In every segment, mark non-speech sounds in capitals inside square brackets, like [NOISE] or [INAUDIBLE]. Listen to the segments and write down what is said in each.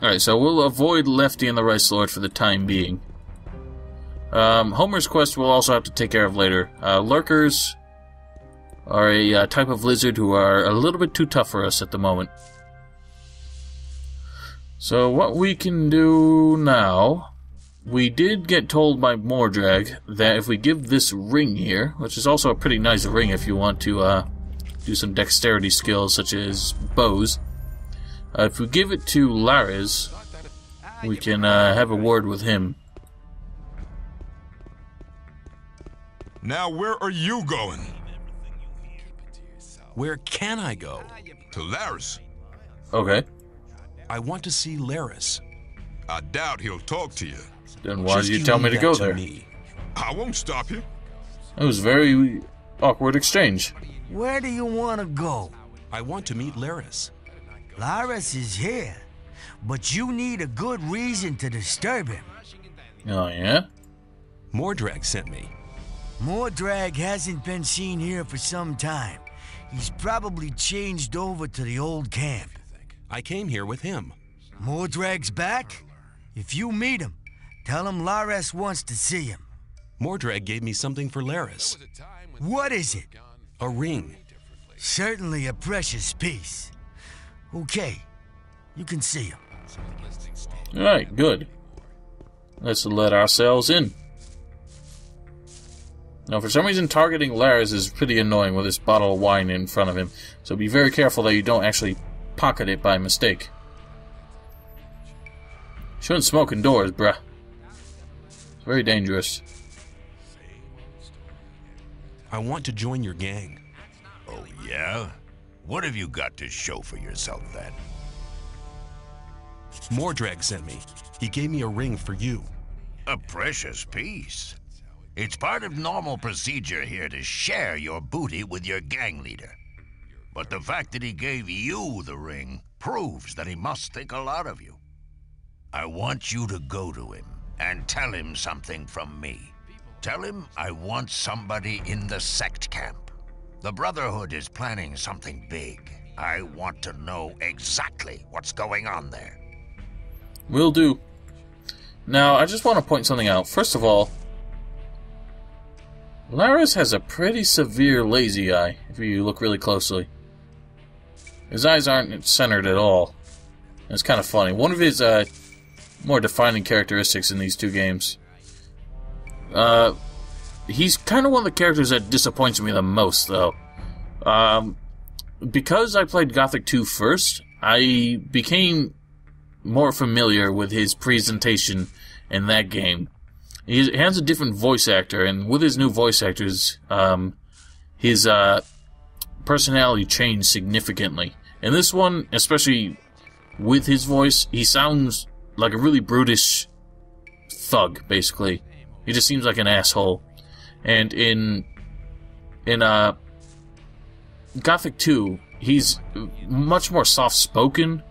Alright, so we'll avoid Lefty and the Rice Lord for the time being. Um, Homer's quest we'll also have to take care of later. Uh, lurkers are a uh, type of lizard who are a little bit too tough for us at the moment. So what we can do now, we did get told by Mordrag that if we give this ring here, which is also a pretty nice ring if you want to uh, do some dexterity skills such as bows, uh, if we give it to Lares, we can uh, have a word with him. Now where are you going? Where can I go? To Lares. Okay. I want to see Lares. I doubt he'll talk to you. Then why Just did you tell me to go that there? me. I won't stop you. It was a very awkward exchange. Where do you want to go? I want to meet Lares. Lares is here, but you need a good reason to disturb him. Oh, yeah? Mordrag sent me. Mordrag hasn't been seen here for some time. He's probably changed over to the old camp. I came here with him. Mordrag's back? If you meet him, tell him Lares wants to see him. Mordrag gave me something for Lares. What is it? A ring. Certainly a precious piece. Okay, you can see him. Alright, good. Let's let ourselves in. Now, for some reason, targeting Lares is pretty annoying with this bottle of wine in front of him, so be very careful that you don't actually pocket it by mistake. Shouldn't smoke indoors, bruh. It's very dangerous. I want to join your gang. Oh, yeah? What have you got to show for yourself then? Mordrag sent me. He gave me a ring for you. A precious piece. It's part of normal procedure here to share your booty with your gang leader. But the fact that he gave you the ring proves that he must think a lot of you. I want you to go to him and tell him something from me. Tell him I want somebody in the sect camp. The Brotherhood is planning something big. I want to know exactly what's going on there. Will do. Now, I just want to point something out. First of all, Lares has a pretty severe lazy eye, if you look really closely. His eyes aren't centered at all. It's kind of funny. One of his uh, more defining characteristics in these two games. Uh, he's kind of one of the characters that disappoints me the most, though. Um, because I played Gothic 2 first, I became more familiar with his presentation in that game. He has a different voice actor, and with his new voice actors, um, his uh, personality changed significantly. In this one, especially with his voice, he sounds like a really brutish thug, basically. He just seems like an asshole. And in in uh Gothic 2, he's much more soft spoken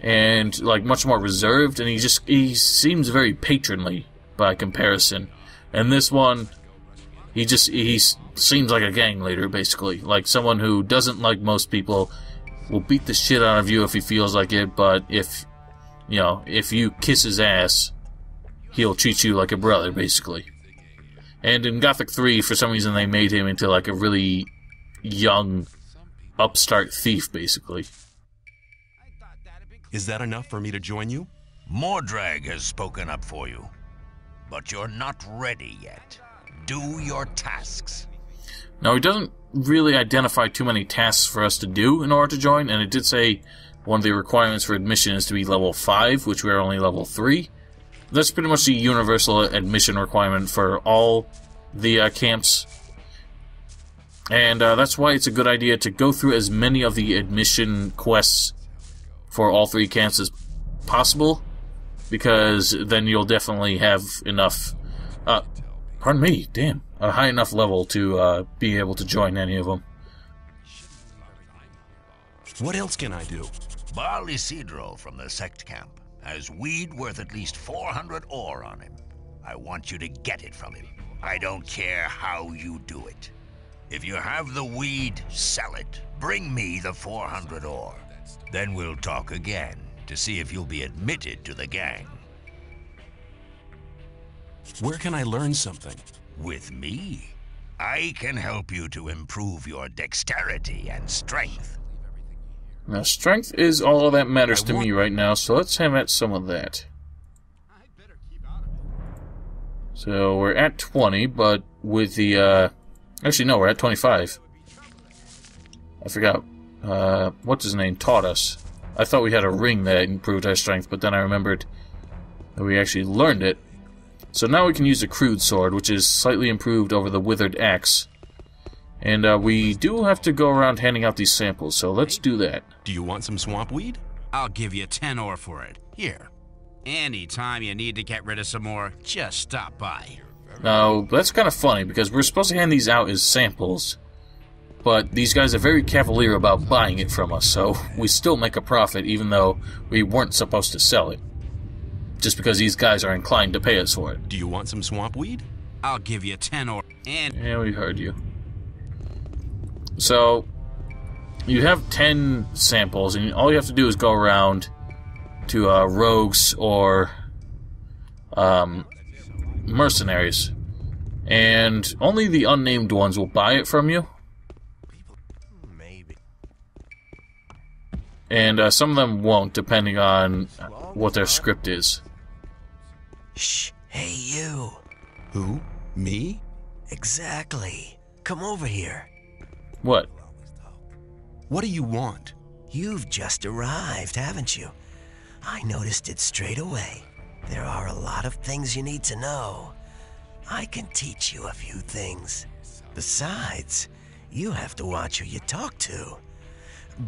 and like much more reserved and he just he seems very patronly by comparison. And this one he just he seems like a gang leader basically, like someone who doesn't like most people will beat the shit out of you if he feels like it, but if you know, if you kiss his ass, he'll treat you like a brother basically. And in Gothic 3, for some reason, they made him into like a really young, upstart thief, basically. Is that enough for me to join you? Mordrag has spoken up for you, but you're not ready yet. Do your tasks. Now, he doesn't really identify too many tasks for us to do in order to join, and it did say one of the requirements for admission is to be level 5, which we're only level 3. That's pretty much the universal admission requirement for all the uh, camps. And uh, that's why it's a good idea to go through as many of the admission quests for all three camps as possible, because then you'll definitely have enough. Uh, pardon me, damn, a high enough level to uh, be able to join any of them. What else can I do? Baal Isidro from the sect camp has weed worth at least 400 ore on him. I want you to get it from him. I don't care how you do it. If you have the weed, sell it. Bring me the 400 ore. Then we'll talk again. to see if you'll be admitted to the gang. Where can I learn something? With me, I can help you to improve your dexterity and strength. Now, strength is all that matters to me right now, so let's have at some of that. So we're at 20, but with the, uh... Actually, no, we're at 25. I forgot. Uh, what's his name taught us. I thought we had a ring that improved our strength, but then I remembered that we actually learned it. So now we can use the crude sword, which is slightly improved over the withered axe. And uh, we do have to go around handing out these samples, so let's do that. Do you want some swamp weed? I'll give you 10 ore for it. Here. Anytime you need to get rid of some more, just stop by. Now, that's kind of funny because we're supposed to hand these out as samples, but these guys are very cavalier about buying it from us, so we still make a profit even though we weren't supposed to sell it. Just because these guys are inclined to pay us for it. Do you want some swamp weed? I'll give you 10 or... And Yeah, we heard you. So, you have 10 samples, and all you have to do is go around to uh, rogues or um, mercenaries. And only the unnamed ones will buy it from you. Maybe. And uh, some of them won't, depending on what their script is. Shh. Hey, you. Who? Me? Exactly. Come over here. What? What do you want? You've just arrived, haven't you? I noticed it straight away. There are a lot of things you need to know. I can teach you a few things. Besides, you have to watch who you talk to.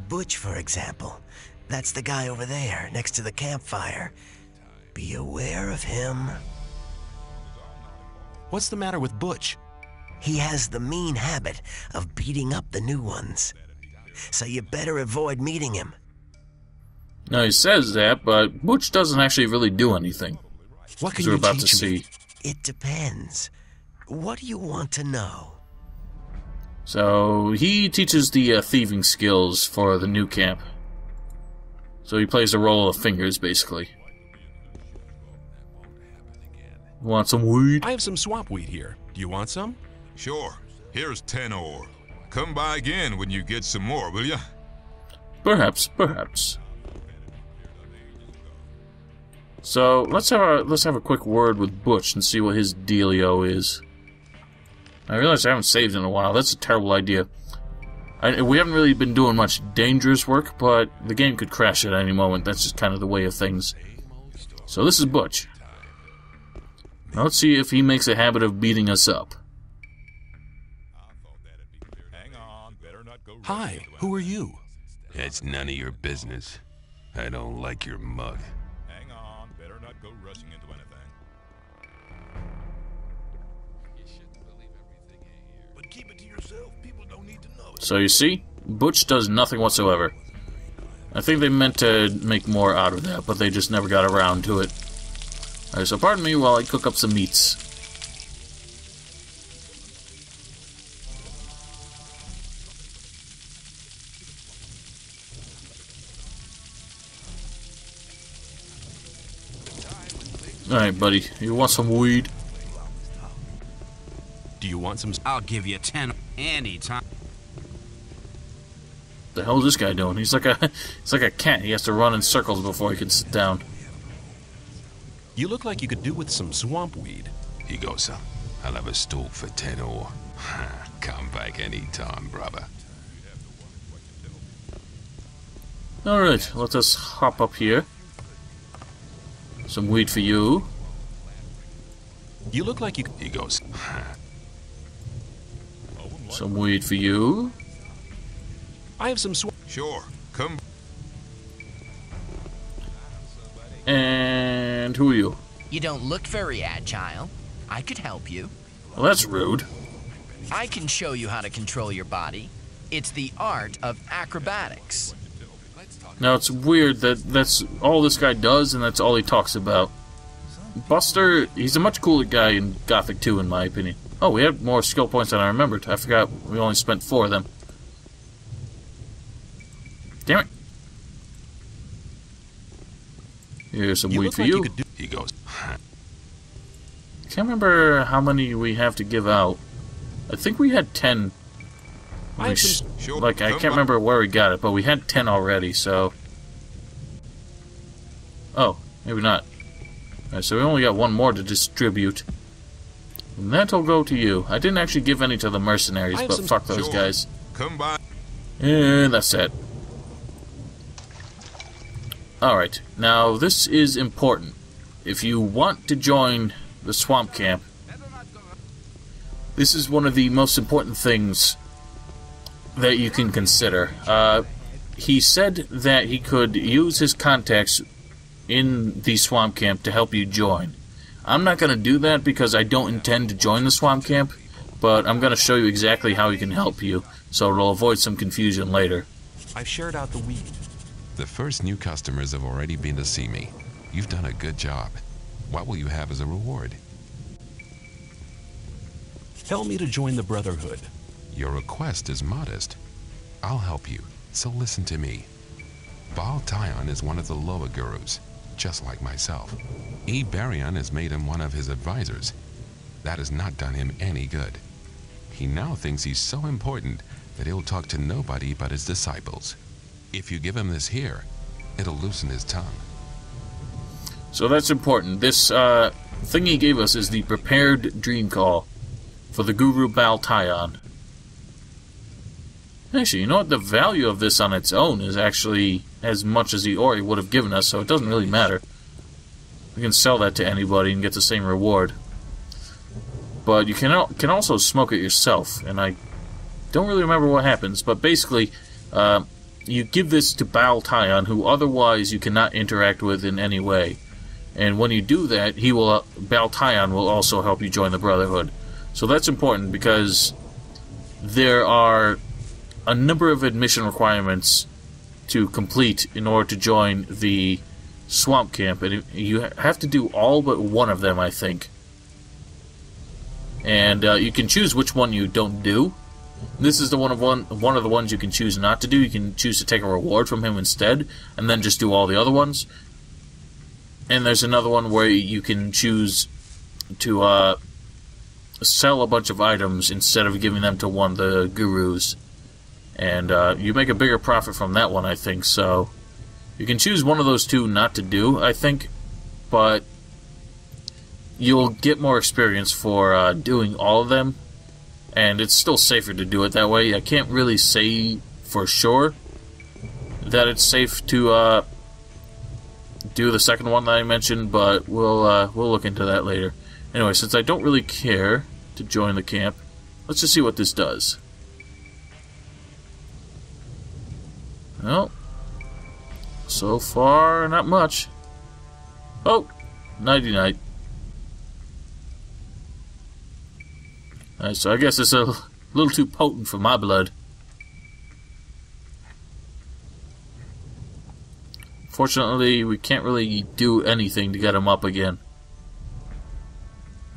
Butch, for example. That's the guy over there, next to the campfire. Be aware of him. What's the matter with Butch? He has the mean habit of beating up the new ones. So you better avoid meeting him. Now, he says that, but Butch doesn't actually really do anything. What can As we're you about to teach me? see. It depends. What do you want to know? So he teaches the uh, thieving skills for the new camp. So he plays the role of fingers, basically. Want some weed? I have some swamp weed here. Do you want some? Sure. Here's 10 ore. Come by again when you get some more, will ya? Perhaps, perhaps. So let's have a let's have a quick word with Butch and see what his dealio is. I realize I haven't saved in a while. That's a terrible idea. I, we haven't really been doing much dangerous work, but the game could crash at any moment. That's just kind of the way of things. So this is Butch. Now let's see if he makes a habit of beating us up. Hi, who are you? It's none of your business. I don't like your mug. Hang on. Better not go rushing into anything. But keep it to yourself. People don't need to know So you see, Butch does nothing whatsoever. I think they meant to make more out of that, but they just never got around to it. Alright, so pardon me while I cook up some meats. Alright, buddy, you want some weed? Do you want some? I'll give you 10 anytime. The hell is this guy doing? He's like a [LAUGHS] he's like a cat. He has to run in circles before he can sit down. You look like you could do with some swamp weed. You go, son. I'll have a stalk for 10 or. [LAUGHS] Come back anytime, brother. Alright, let us hop up here. Some weed for you. You look like you. Here you go. Some weed for you. I have some swamp. Sure. Come. And who are you? You don't look very agile. I could help you. Well, that's rude. I can show you how to control your body. It's the art of acrobatics. Now it's weird that that's all this guy does and that's all he talks about. Buster, he's a much cooler guy in Gothic 2 in my opinion. Oh, we have more skill points than I remembered. I forgot we only spent four of them. Damn it. Here's some You weed for like you. you could do. He goes, Can't remember how many we have to give out. I think we had ten. I We have Sure, like I can't by- remember where we got it, but we had ten already. So. Oh, maybe not. Alright, so we only got one more to distribute. And that'll go to you. I didn't actually give any to the mercenaries, but fuck those Sure. guys. Come by. And that's it. Alright, now this is important. If you want to join the swamp camp, this is one of the most important things that you can consider. Uh, he said that he could use his contacts in the swamp camp to help you join. I'm not going to do that because I don't intend to join the swamp camp, but I'm going to show you exactly how he can help you, so it'll avoid some confusion later. I've shared out the weed. The first new customers have already been to see me. You've done a good job. What will you have as a reward? Tell me to join the Brotherhood. Your request is modest. I'll help you, so listen to me. Baal Tyon is one of the lower gurus, just like myself. E. Baryon has made him one of his advisors. That has not done him any good. He now thinks he's so important that he'll talk to nobody but his disciples. If you give him this here, it'll loosen his tongue. So that's important. This uh, thing he gave us is the prepared dream call for the Guru Baal Tyon. Actually, you know what? The value of this on its own is actually as much as the Ori would have given us, so it doesn't really matter. We can sell that to anybody and get the same reward. But you can al- can also smoke it yourself, and I don't really remember what happens. But basically, uh, you give this to Baal Tyon, who otherwise you cannot interact with in any way. And when you do that, he will uh, Baal will also help you join the Brotherhood. So that's important because there are a number of admission requirements to complete in order to join the swamp camp, and you have to do all but one of them, I think. And uh, you can choose which one you don't do. This is the one of one one of the ones you can choose not to do. You can choose to take a reward from him instead, and then just do all the other ones. And there's another one where you can choose to uh, sell a bunch of items instead of giving them to one of the gurus. And uh, you make a bigger profit from that one, I think. So you can choose one of those two not to do, I think. But you'll get more experience for uh, doing all of them. And it's still safer to do it that way. I can't really say for sure that it's safe to uh, do the second one that I mentioned, but we'll uh, we'll look into that later. Anyway, since I don't really care to join the camp, let's just see what this does. Well, so far not much. Oh, nighty night. Alright, so I guess it's a little too potent for my blood. Fortunately, we can't really do anything to get him up again.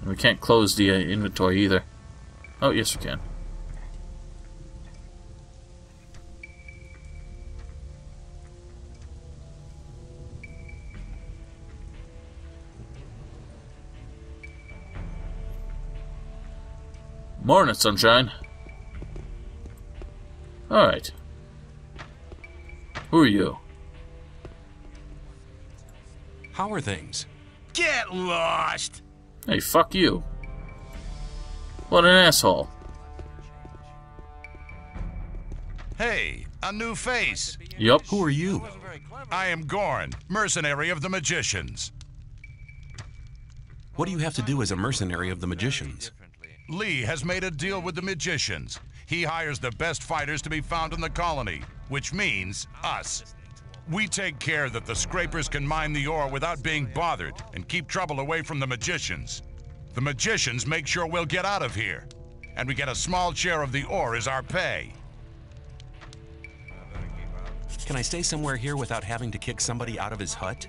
And we can't close the uh, inventory either. Oh, yes, we can. Morning, sunshine. Alright. Who are you? How are things? Get lost! Hey, fuck you. What an asshole. Hey, a new face. Yup. Who are you? I am Gorn, mercenary of the magicians. What do you have to do as a mercenary of the magicians? Lee has made a deal with the magicians. He hires the best fighters to be found in the colony, which means us. We take care that the scrapers can mine the ore without being bothered and keep trouble away from the magicians. The magicians make sure we'll get out of here, and we get a small share of the ore as our pay. Can I stay somewhere here without having to kick somebody out of his hut?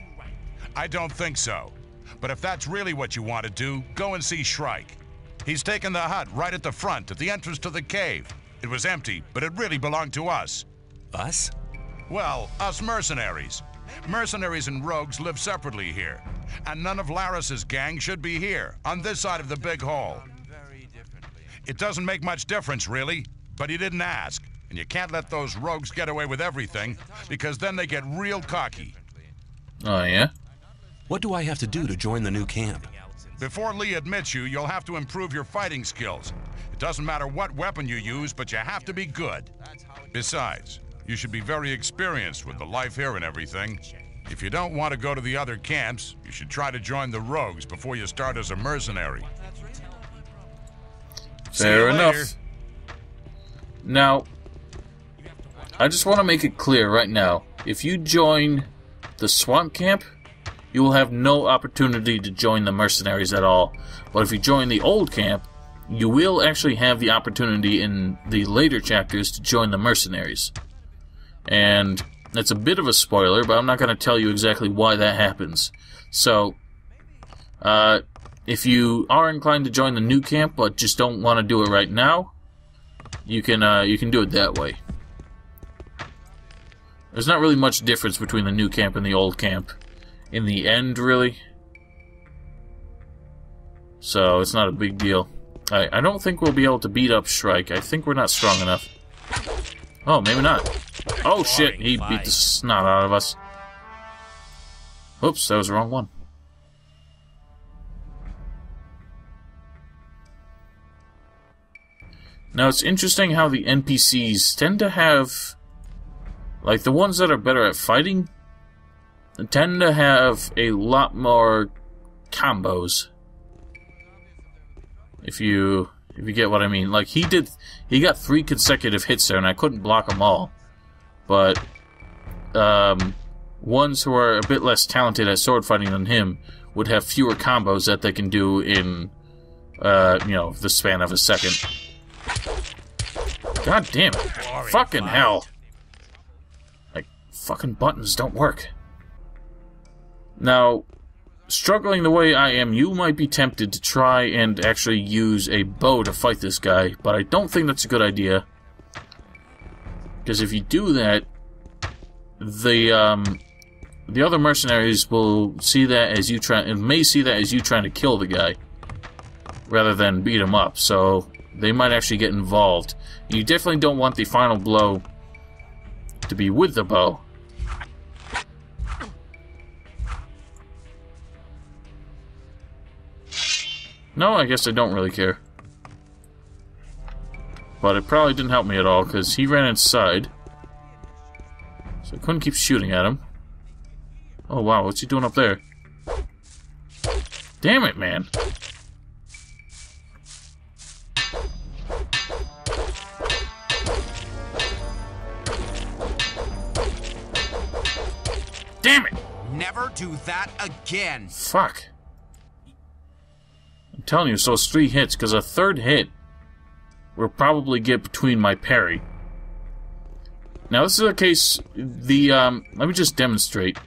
I don't think so. But if that's really what you want to do, go and see Shrike. He's taken the hut right at the front, at the entrance to the cave. It was empty, but it really belonged to us. Us? Well, us mercenaries. Mercenaries and rogues live separately here. And none of Lares's gang should be here, on this side of the big hall. It doesn't make much difference, really, but he didn't ask. And you can't let those rogues get away with everything, because then they get real cocky. Oh, yeah? What do I have to do to join the new camp? Before Lee admits you, you'll have to improve your fighting skills. It doesn't matter what weapon you use, but you have to be good. Besides, you should be very experienced with the life here and everything. If you don't want to go to the other camps, you should try to join the rogues before you start as a mercenary. Fair enough. later. Now, I just want to make it clear right now. If you join the swamp camp, you will have no opportunity to join the mercenaries at all. But if you join the old camp, you will actually have the opportunity in the later chapters to join the mercenaries. And that's a bit of a spoiler, but I'm not going to tell you exactly why that happens. So, uh, if you are inclined to join the new camp but just don't want to do it right now, you can uh, you can do it that way. There's not really much difference between the new camp and the old camp in the end, really. So it's not a big deal. I, I don't think we'll be able to beat up Shrike. I think we're not strong enough. Oh, maybe not. Oh shit, he beat the snot out of us. Oops, that was the wrong one. Now it's interesting how the NPCs tend to have, like the ones that are better at fighting, tend to have a lot more combos. If you if you get what I mean, like he did, he got three consecutive hits there, and I couldn't block them all. But um, ones who are a bit less talented at sword fighting than him would have fewer combos that they can do in, uh, you know, the span of a second. God damn it. fucking hell. Like, fucking buttons don't work. Now, struggling the way I am, you might be tempted to try and actually use a bow to fight this guy, but I don't think that's a good idea. Because if you do that, the, um, the other mercenaries will see that as you try, and may see that as you trying to kill the guy, rather than beat him up, so they might actually get involved. You definitely don't want the final blow to be with the bow. No, I guess I don't really care. But it probably didn't help me at all, because he ran inside. So I couldn't keep shooting at him. Oh wow, what's he doing up there? Damn it, man. Damn it! Never do that again. Fuck. Telling you, so it's three hits, because a third hit will probably get between my parry. Now, this is a case, the, um, let me just demonstrate.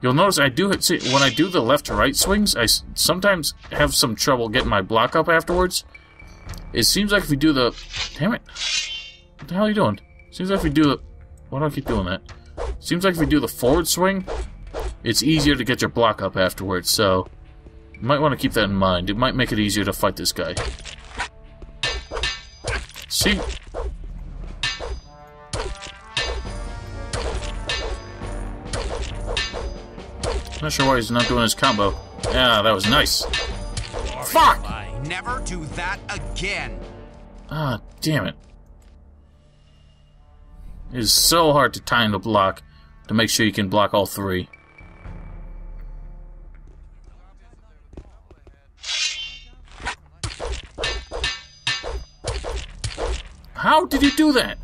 You'll notice I do, see, when I do the left to right swings, I sometimes have some trouble getting my block up afterwards. It seems like if you do the, damn it. What the hell are you doing? Seems like if you do the, why do I keep doing that? Seems like if you do the forward swing, it's easier to get your block up afterwards, so you might want to keep that in mind. It might make it easier to fight this guy. See? Not sure why he's not doing his combo. Yeah, that was nice. Fuck! I Never do that again. Ah, damn it. It is so hard to time the block to make sure you can block all three. How did you do that?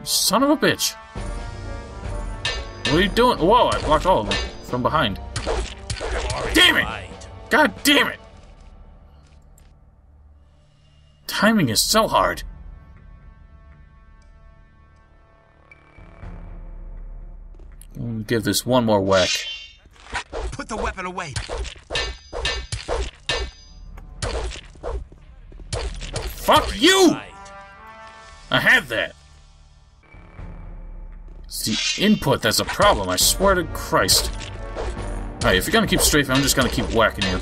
You son of a bitch. What are you doing? Whoa, I blocked all of them from behind. Damn it! God damn it! Timing is so hard. I'll give this one more whack. Put the weapon away. Fuck you! I have that. It's the input that's a problem, I swear to Christ. Alright, if you're gonna keep strafing, I'm just gonna keep whacking you.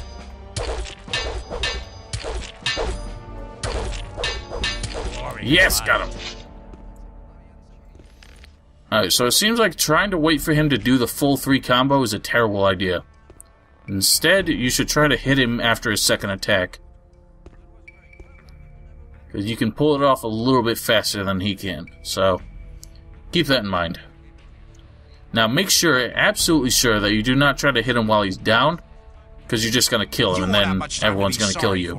Yes, got him! Alright, so it seems like trying to wait for him to do the full three combo is a terrible idea. Instead, you should try to hit him after his second attack. Because you can pull it off a little bit faster than he can. So, keep that in mind. Now, make sure, absolutely sure, that you do not try to hit him while he's down. Because you're just going to kill him, You and then everyone's to kill you.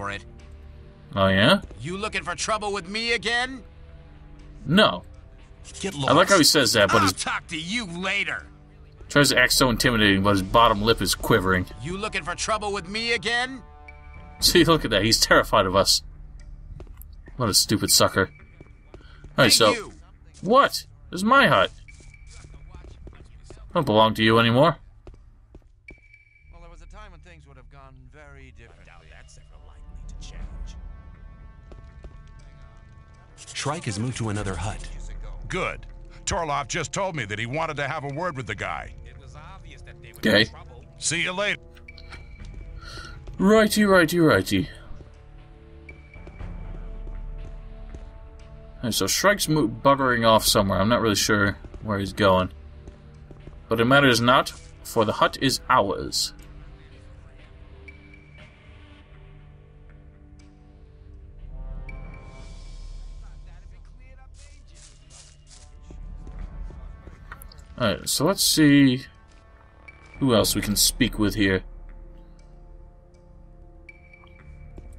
Oh, yeah? You looking for trouble with me again? No. Get I like how he says that, but I'll talk to you later. tries to act so intimidating, but his bottom lip is quivering. You looking for trouble with me again? [LAUGHS] See, look at that. He's terrified of us. What a stupid sucker. Alright, Hey, so. you. What? This is my hut. I don't belong to you anymore. Well, there was a time when things would have gone very different. that's ever likely to change. Shrike has moved to another hut. Good. Torlof just told me that he wanted to have a word with the guy. Okay. See you later. Righty, righty, righty. Alright, so Shrike's buggering off somewhere. I'm not really sure where he's going. But it matters not, for the hut is ours. Alright, so let's see who else we can speak with here.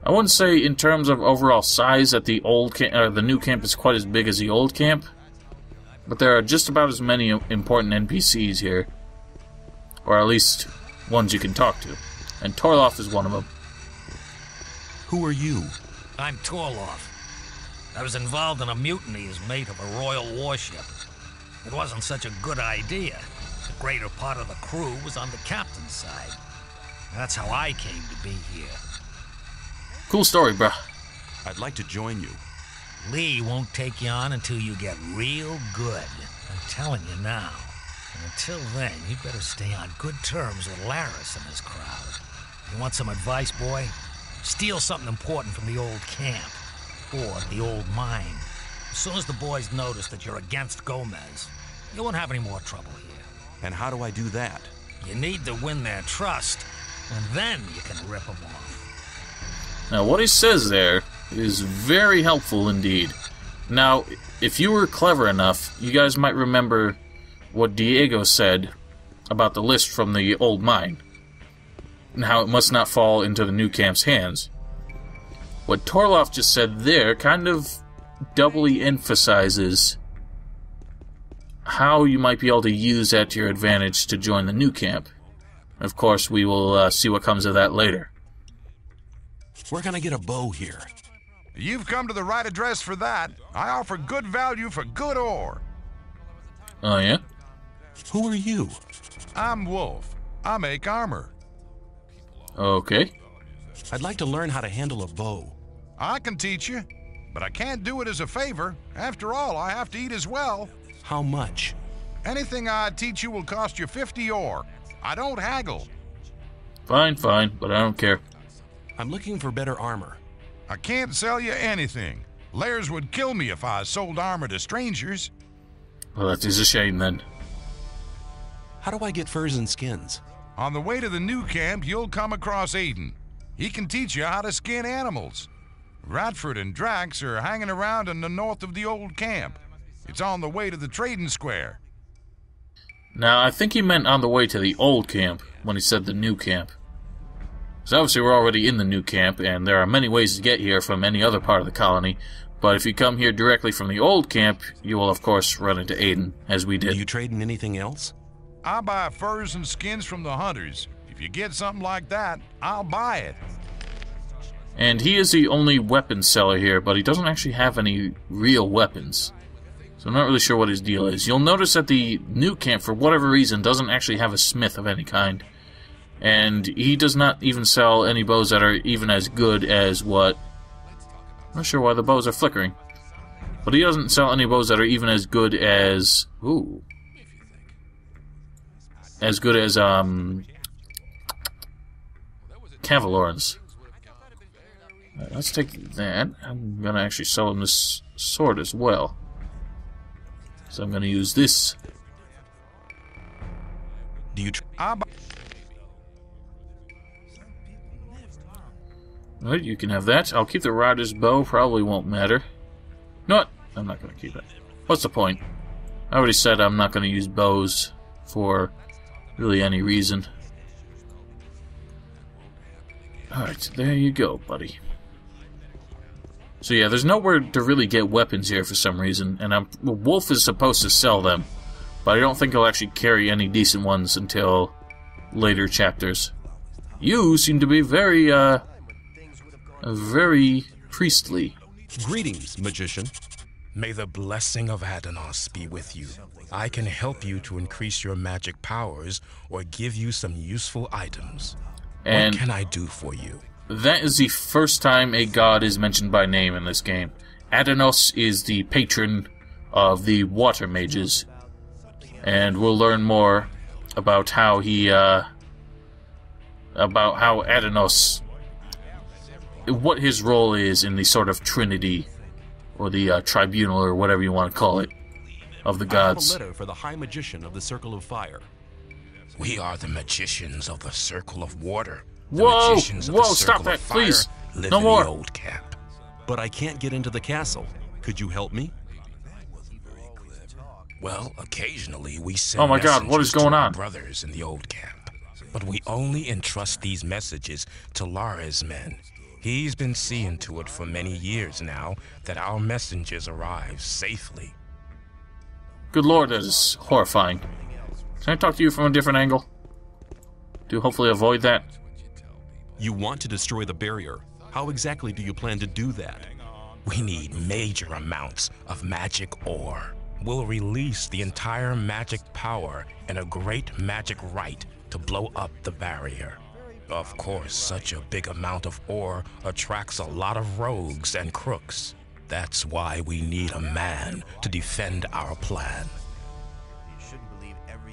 I wouldn't say in terms of overall size that the old camp, uh, the new camp is quite as big as the old camp, but there are just about as many important NPCs here, or at least ones you can talk to, and Torlof is one of them. Who are you? I'm Torlof. I was involved in a mutiny as mate of a royal warship. It wasn't such a good idea. The greater part of the crew was on the captain's side. That's how I came to be here. Cool story, bruh. I'd like to join you. Lee won't take you on until you get real good. I'm telling you now. And until then, you'd better stay on good terms with Lares and his crowd. You want some advice, boy? Steal something important from the old camp. Or the old mine. As soon as the boys notice that you're against Gomez, you won't have any more trouble here. And how do I do that? You need to win their trust, and then you can rip them off. Now, what he says there is very helpful indeed. Now, if you were clever enough, you guys might remember what Diego said about the list from the old mine, and how it must not fall into the new camp's hands. What Torlof just said there kind of doubly emphasizes how you might be able to use that to your advantage to join the new camp. Of course, we will uh, see what comes of that later. Where can I get a bow here? You've come to the right address for that. I offer good value for good ore. Oh, yeah? Who are you? I'm Wolf. I make armor. Okay. I'd like to learn how to handle a bow. I can teach you, but I can't do it as a favor. After all, I have to eat as well. How much? Anything I teach you will cost you 50 ore. I don't haggle. Fine, fine, but I don't care. I'm looking for better armor. I can't sell you anything. Lares would kill me if I sold armor to strangers. Well, that is a shame then. How do I get furs and skins? On the way to the new camp, you'll come across Aidan. He can teach you how to skin animals. Radford and Drax are hanging around in the north of the old camp. It's on the way to the trading square. Now, I think he meant on the way to the old camp when he said the new camp. Because obviously we're already in the new camp, and there are many ways to get here from any other part of the colony. But if you come here directly from the old camp, you will of course run into Aidan, as we Do did. you trade in anything else? I buy furs and skins from the hunters. If you get something like that, I'll buy it. And he is the only weapon seller here, but he doesn't actually have any real weapons. So I'm not really sure what his deal is. You'll notice that the new camp, for whatever reason, doesn't actually have a smith of any kind. And he does not even sell any bows that are even as good as what. I'm not sure why the bows are flickering. But he doesn't sell any bows that are even as good as. Ooh. as good as um, Cavalorn's. Alright, let's take that. I'm gonna actually sell him this sword as well. So I'm gonna use this. Do you? You can have that. I'll keep the rider's bow, probably won't matter. No? I'm not gonna keep it. What's the point? I already said I'm not gonna use bows for really any reason. Alright, there you go, buddy. So yeah, there's nowhere to really get weapons here for some reason, and I'm, Wolf is supposed to sell them, but I don't think he'll actually carry any decent ones until later chapters. You seem to be very, uh, very priestly. Greetings, magician. May the blessing of Adanos be with you. I can help you to increase your magic powers or give you some useful items. And what can I do for you? That is the first time a god is mentioned by name in this game. Adanos is the patron of the water mages. And we'll learn more about how he, uh, about how Adanos, what his role is in the sort of trinity, or the uh, tribunal, or whatever you want to call it, of the gods. I have a letter for the High Magician of the Circle of Fire. We are the magicians of the Circle of Water. The Whoa! magicians of Whoa, the stop Circle that, of Fire please. Live No in more. the old camp. But I can't get into the castle. Could you help me? Well, occasionally we send Oh my God, what is to going our on? brothers in the old camp. But we only entrust these messages to Lares' men. He's been seeing to it for many years now that our messengers arrive safely. Good lord, that is horrifying. Can I talk to you from a different angle? To hopefully avoid that? You want to destroy the barrier. How exactly do you plan to do that? We need major amounts of magic ore. We'll release the entire magic power and a great magic rite to blow up the barrier. Of course, such a big amount of ore attracts a lot of rogues and crooks. That's why we need a man to defend our plan.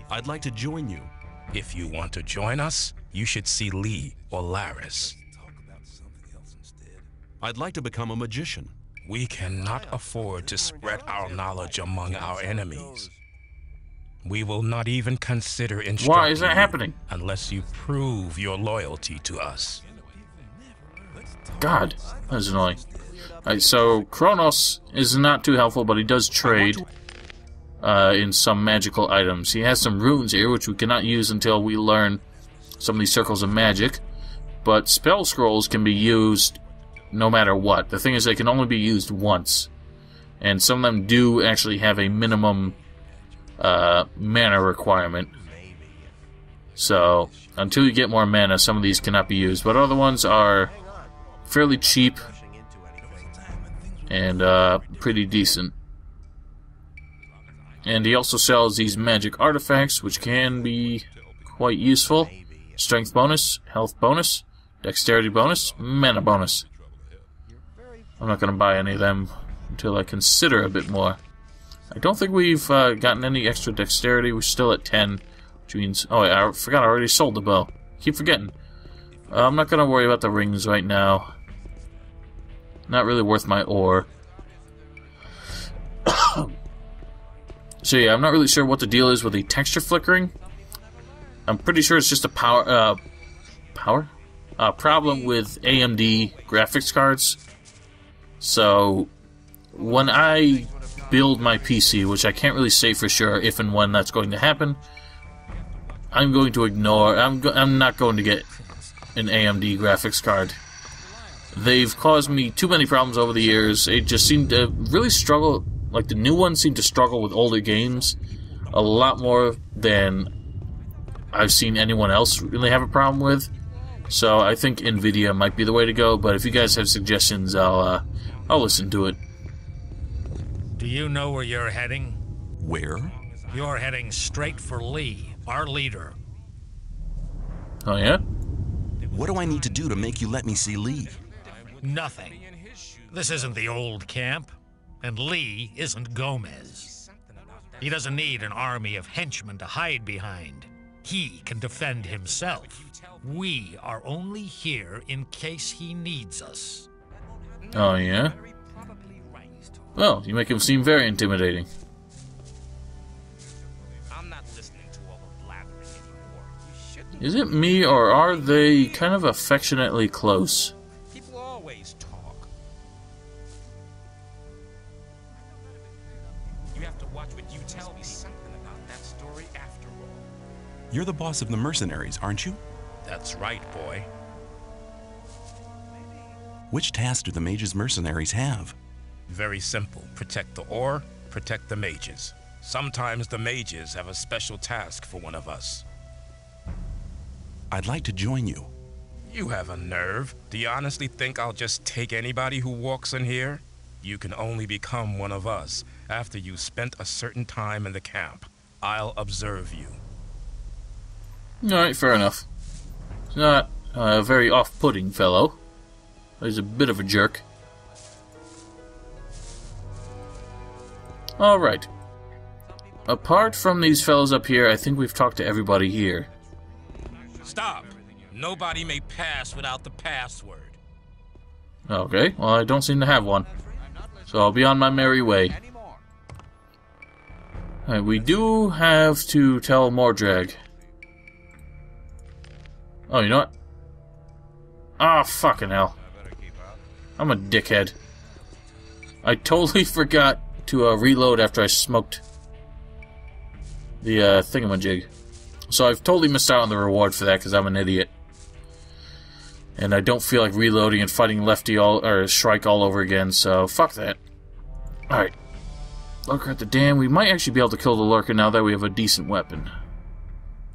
I'd like to join you. If you want to join us, you should see Lee or Lares. I'd like to become a magician. We cannot afford to spread our knowledge among our enemies. We will not even consider instructing Why is that happening? unless you prove your loyalty to us. God, that's annoying. Alright, so Cronos is not too helpful, but he does trade uh, in some magical items. He has some runes here, which we cannot use until we learn some of these circles of magic. But spell scrolls can be used no matter what. The thing is, they can only be used once. And some of them do actually have a minimum uh, mana requirement. So, until you get more mana, some of these cannot be used. But other ones are fairly cheap and uh, pretty decent. And he also sells these magic artifacts, which can be quite useful. Strength bonus, health bonus, dexterity bonus, mana bonus. I'm not going to buy any of them until I consider a bit more. I don't think we've uh, gotten any extra dexterity. We're still at 10, which means... Oh, I forgot I already sold the bow. Keep forgetting. Uh, I'm not going to worry about the rings right now. Not really worth my ore. [COUGHS] so yeah, I'm not really sure what the deal is with the texture flickering. I'm pretty sure it's just a power... Uh, power? Uh, problem with AMD graphics cards. So, when I build my PC, which I can't really say for sure if and when that's going to happen, I'm going to ignore. I'm I'm not going to get an AMD graphics card. They've caused me too many problems over the years. It just seemed to really struggle. Like the new ones seem to struggle with older games a lot more than I've seen anyone else really have a problem with. So I think Nvidia might be the way to go. But if you guys have suggestions, I'll uh, I'll listen to it. Do you know where you're heading? Where? You're heading straight for Lee, our leader. Oh yeah. What do I need to do to make you let me see Lee? Nothing. This isn't the old camp, and Lee isn't Gomez. He doesn't need an army of henchmen to hide behind. He can defend himself. We are only here in case he needs us. Oh, yeah? Well, you make him seem very intimidating. I'm not listening to all the blathering anymore. Is it me, or are they kind of affectionately close? People always talk. You have to watch what you tell me. Something about that story after all. You're the boss of the mercenaries, aren't you? That's right, boy. Which task do the mage's mercenaries have? Very simple. Protect the ore, protect the mages. Sometimes the mages have a special task for one of us. I'd like to join you. You have a nerve. Do you honestly think I'll just take anybody who walks in here? You can only become one of us after you've spent a certain time in the camp. I'll observe you. Alright, fair enough. He's not a very off putting fellow. He's a bit of a jerk. Alright. Apart from these fellows up here, I think we've talked to everybody here. Stop! Nobody may pass without the password. Okay, well, I don't seem to have one. So I'll be on my merry way. Alright, we do have to tell Mordrag. Oh, you know what? Ah, fucking hell. I'm a dickhead. I totally [LAUGHS] forgot to uh, reload after I smoked the uh, thingamajig. So I've totally missed out on the reward for that because I'm an idiot. And I don't feel like reloading and fighting Lefty all or Shrike all over again, so fuck that. Alright. Lurker at the dam. We might actually be able to kill the Lurker now that we have a decent weapon.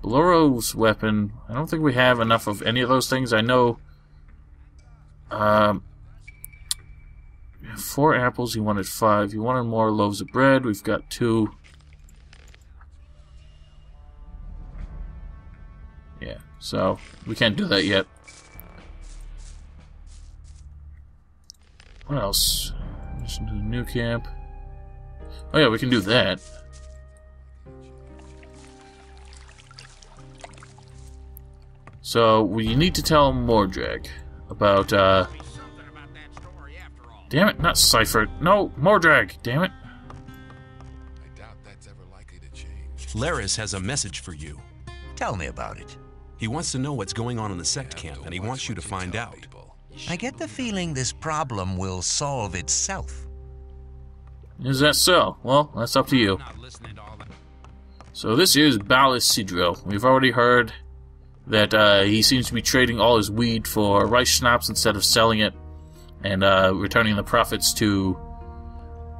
Bloro's weapon. I don't think we have enough of any of those things. I know. Um, four apples. He wanted five. He wanted more loaves of bread. We've got two. Yeah, so we can't do that yet. What else? Mission to the new camp. Oh yeah, we can do that. So we need to tell Mordrag about uh Damn it, not Cipher. No, Mordrag, damn it. Lares has a message for you. Tell me about it. He wants to know what's going on in the sect camp, and he wants you to find out. I get the feeling this problem will solve itself. Is that so? Well, that's up to you. So this is Baal Isidro. We've already heard that uh, he seems to be trading all his weed for rice schnapps instead of selling it, and uh, returning the profits to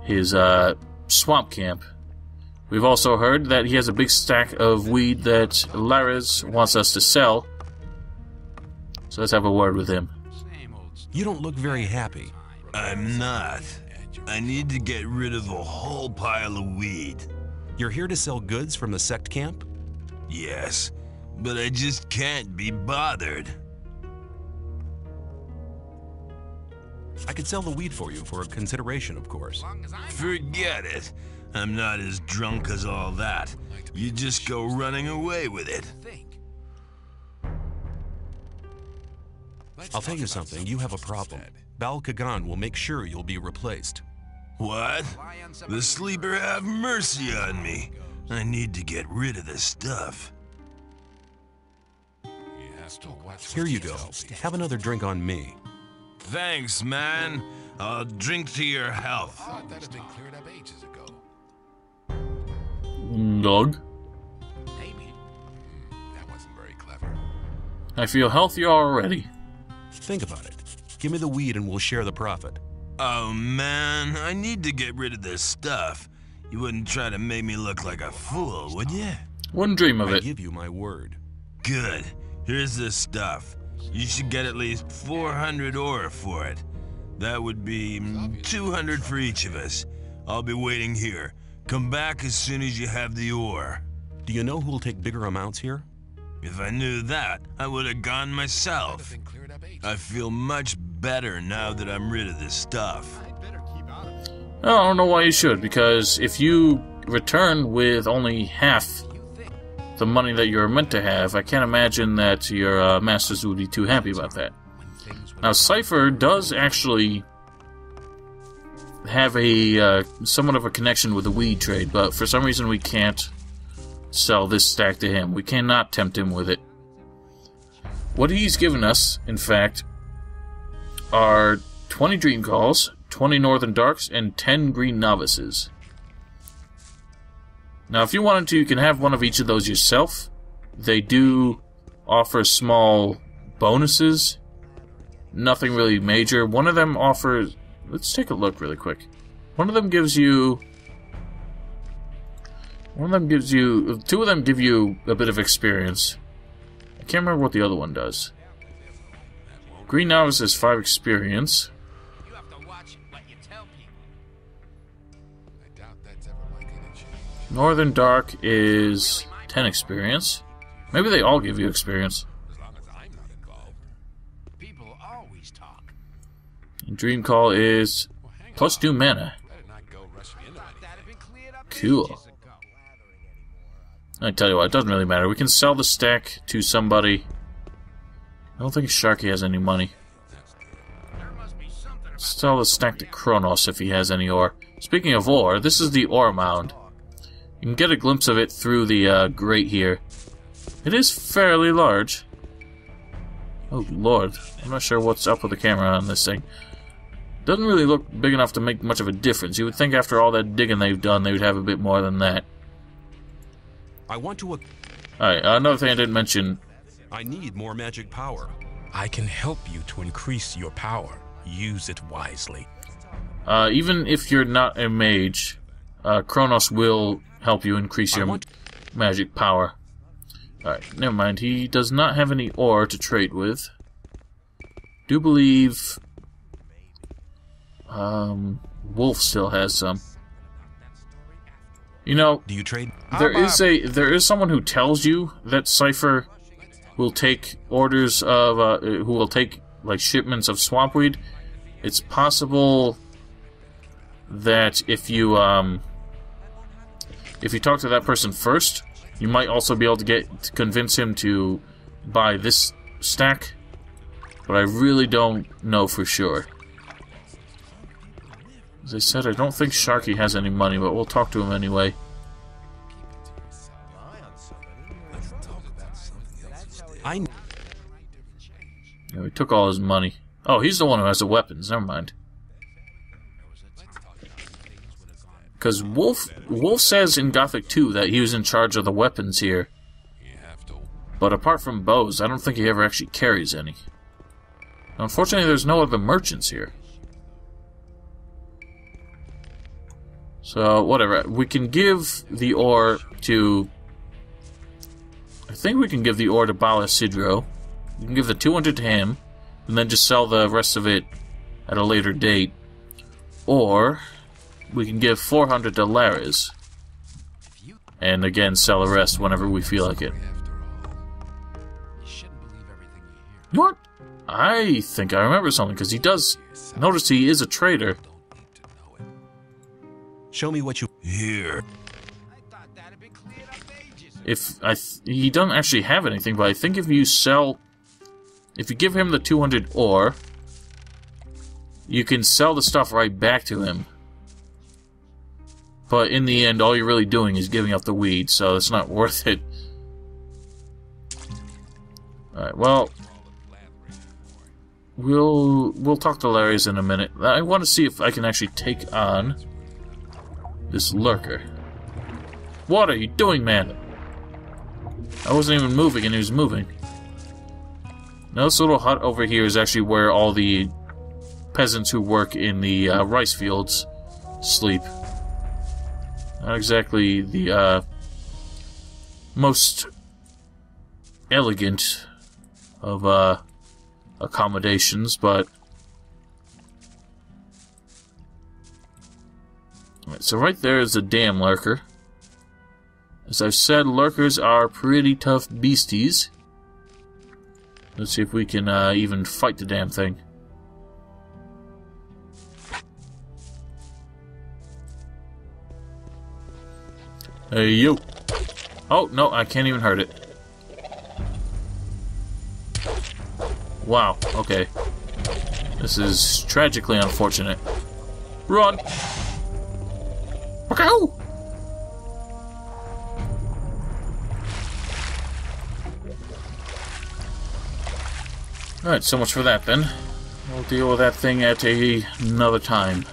his uh, swamp camp. We've also heard that he has a big stack of weed that Lares wants us to sell. So let's have a word with him. You don't look very happy. I'm not. I need to get rid of a whole pile of weed. You're here to sell goods from the sect camp? Yes, but I just can't be bothered. I could sell the weed for you for a consideration, of course. Forget it. I'm not as drunk as all that. You just go running away with it. I'll tell you something, you have a problem. Baal Kagan will make sure you'll be replaced. What? The sleeper have mercy on me. I need to get rid of this stuff. Here you go. Have another drink on me. Thanks, man. I'll drink to your health. Ah, Dog. Maybe. Hmm, that wasn't very clever. I feel healthier already. Think about it. Give me the weed and we'll share the profit. Oh man, I need to get rid of this stuff. You wouldn't try to make me look like a fool, would you? Wouldn't dream of I it. give you my word. Good. Here's this stuff. You should get at least 400 ore for it. That would be mm, 200 for each of us. I'll be waiting here. Come back as soon as you have the ore. Do you know who'll take bigger amounts here? If I knew that, I would have gone myself. I feel much better now that I'm rid of this stuff. I don't know why you should, because if you return with only half the money that you're meant to have, I can't imagine that your uh, masters would be too happy about that. Now, Cipher does actually have a uh, somewhat of a connection with the weed trade, but for some reason we can't sell this stack to him. We cannot tempt him with it. What he's given us, in fact, are 20 Dream Calls, 20 Northern Darks, and 10 Green Novices. Now, if you wanted to, you can have one of each of those yourself. They do offer small bonuses. Nothing really major. One of them offers. Let's take a look really quick. One of them gives you. One of them gives you. Two of them give you a bit of experience. I can't remember what the other one does. Green Novice has 5 experience. Northern Dark is 10 experience. Maybe they all give you experience. And Dream Call is plus 2 mana. Cool. I tell you what, it doesn't really matter. We can sell the stack to somebody. I don't think Sharky has any money. Sell the stack to Cronos if he has any ore. Speaking of ore, this is the ore mound. You can get a glimpse of it through the uh, grate here. It is fairly large. Oh lord, I'm not sure what's up with the camera on this thing. Doesn't really look big enough to make much of a difference. You would think after all that digging they've done, they would have a bit more than that. I want to. Alright, another thing I didn't mention. I need more magic power. I can help you to increase your power. Use it wisely. Uh, even if you're not a mage, uh, Cronos will help you increase your magic power. Alright, never mind. He does not have any ore to trade with. Do believe um, Wolf still has some. You know, Do you trade? there is a there is someone who tells you that Cipher will take orders of uh, who will take like shipments of swampweed. It's possible that if you um if you talk to that person first, you might also be able to get to convince him to buy this stack. But I really don't know for sure. As I said, I don't think Sharky has any money, but we'll talk to him anyway. I. Yeah, we took all his money. Oh, he's the one who has the weapons. Never mind. Because Wolf Wolf says in Gothic 2 that he was in charge of the weapons here. But apart from bows, I don't think he ever actually carries any. Unfortunately, there's no other merchants here. So, whatever. We can give the ore to... I think we can give the ore to Baal Isidro. We can give the 200 to him, and then just sell the rest of it at a later date. Or, we can give 400 to Lares. And again, sell the rest whenever we feel like it. You know what? I think I remember something, because he does... Notice he is a trader. Show me what you. Here. If I th- he doesn't actually have anything, but I think if you sell, if you give him the 200 ore, you can sell the stuff right back to him. But in the end, all you're really doing is giving up the weed, so it's not [LAUGHS] worth it. Alright, well, we'll we'll talk to Lares in a minute. I want to see if I can actually take on this lurker. What are you doing, man? I wasn't even moving and he was moving. Now this little hut over here is actually where all the peasants who work in the uh, rice fields sleep. Not exactly the uh, most elegant of uh, accommodations, but Alright, so right there is a damn lurker. As I've said, lurkers are pretty tough beasties. Let's see if we can uh, even fight the damn thing. Hey, yo. Oh, no, I can't even hurt it. Wow, okay. This is tragically unfortunate. Run! Okay! Oh! Alright, so much for that then. We'll deal with that thing at a, another time.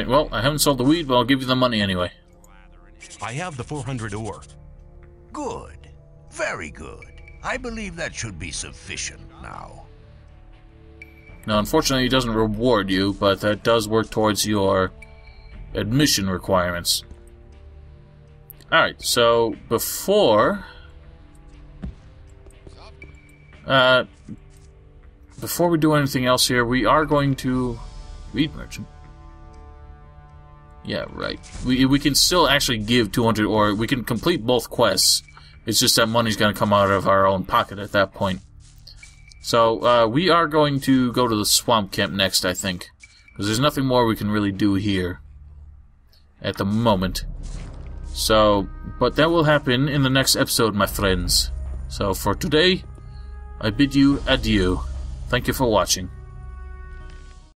Alright, well, I haven't sold the weed, but I'll give you the money anyway. I have the 400 ore. Good. Very good. I believe that should be sufficient now. Now, unfortunately, it doesn't reward you, but that does work towards your admission requirements. Alright, so before... Uh, before we do anything else here, we are going to... Read merchant. Yeah, right. We, we can still actually give 200 or we can complete both quests. It's just that money's going to come out of our own pocket at that point. So, uh, we are going to go to the swamp camp next, I think. Because there's nothing more we can really do here. At the moment. So, but that will happen in the next episode, my friends. So, for today, I bid you adieu. Thank you for watching.